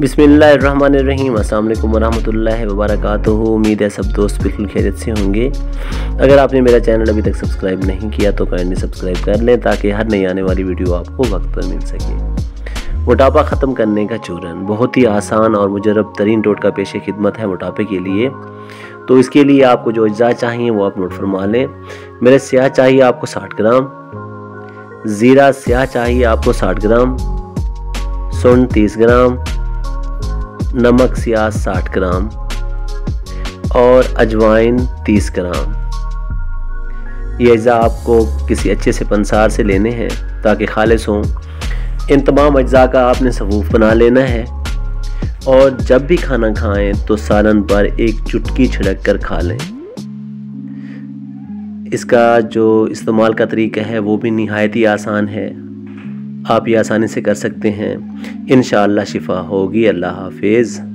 बिसमीम अल्लाम वरहमल वबरक उम्मीद है सब दोस्त बिल्कुल खैरियत से होंगे। अगर आपने मेरा चैनल अभी तक सब्सक्राइब नहीं किया तो काइंडली सब्सक्राइब कर लें ताकि हर नई आने वाली वीडियो आपको वक्त पर मिल सके। मोटापा ख़त्म करने का चूरन। बहुत ही आसान और मुजरब तरीन टोटका पेश खिदमत है मोटापे के लिए। तो इसके लिए आपको जो अज्जा चाहिए, वो आप नोट फरमा लें। मेरे स्याह चाहिए आपको साठ ग्राम। ज़ीरा स्याह चाहिए आपको साठ ग्राम। सुन तीस ग्राम। नमक सियाह साठ ग्राम और अजवाइन तीस ग्राम। ये अज्जा आपको किसी अच्छे से पंसार से लेने हैं ताकि खालिश हों। इन तमाम अज्जा का आपने सवूफ बना लेना है और जब भी खाना खाएँ तो सालन पर एक चुटकी छिड़क कर खा लें। इसका जो इस्तेमाल का तरीका है वो भी नहायत ही आसान है। आप ये आसानी से कर सकते हैं। इन शिफा होगी। अल्लाह हाफिज़।